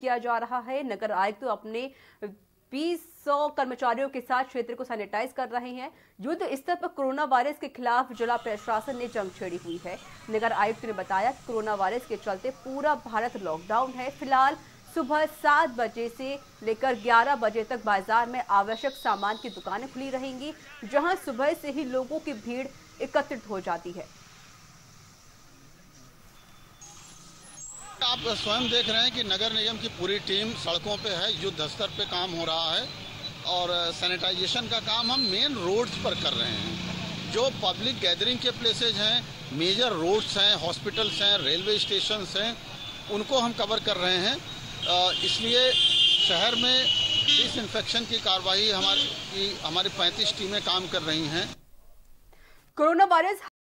किया जा रहा है। नगर आयुक्त तो अपने बीस सौ कर्मचारियों के साथ क्षेत्र को सैनिटाइज कर रहे हैं। युद्ध स्तर पर कोरोना वायरस के खिलाफ जिला प्रशासन ने जंग छेड़ी हुई है। नगर आयुक्त ने बताया कि कोरोना वायरस के चलते पूरा भारत लॉकडाउन है। फ़िलहाल सुबह सात बजे से लेकर ग्यारह बजे तक बाज़ार में आवश्यक सामान की दुकानें खुली रहेंगी, जहाँ सुबह से ही लोगों की भीड़ एकत्रित हो जाती है। आप स्वयं देख रहे हैं कि नगर निगम की पूरी टीम सड़कों पे है, युद्ध स्तर पे काम हो रहा है और सैनिटाइजेशन का काम हम मेन रोड्स पर कर रहे हैं। जो पब्लिक गैदरिंग के प्लेसेज हैं, मेजर रोड्स हैं, हॉस्पिटल्स हैं, रेलवे स्टेशन हैं, उनको हम कवर कर रहे हैं। इसलिए शहर में इस इन्फेक्शन की कार्रवाई हमारी हमारी पैंतीस टीमें काम कर रही हैं। Corona virus